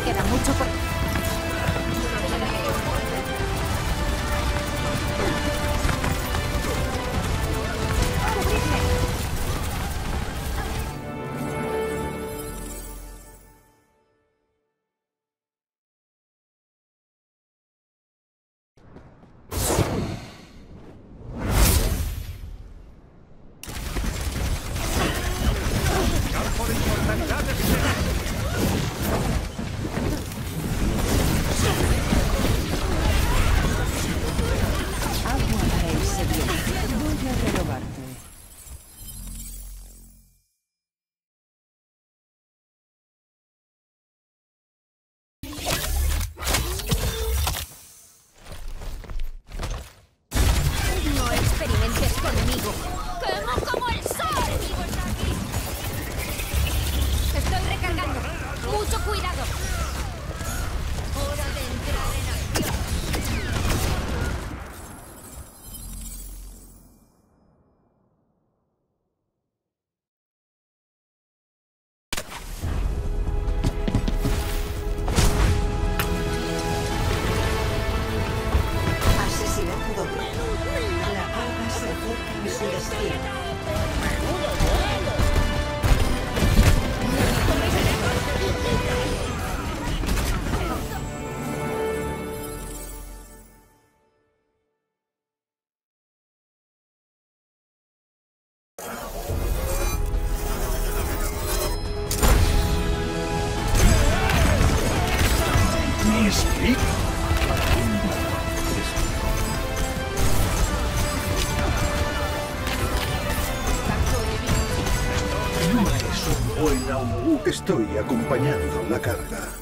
te queda mucho por... cuidado. Hora de entrar en acción. Asesinato doble. La carga se acerca a su destino. Espíritu. No. Estoy acompañando la carga.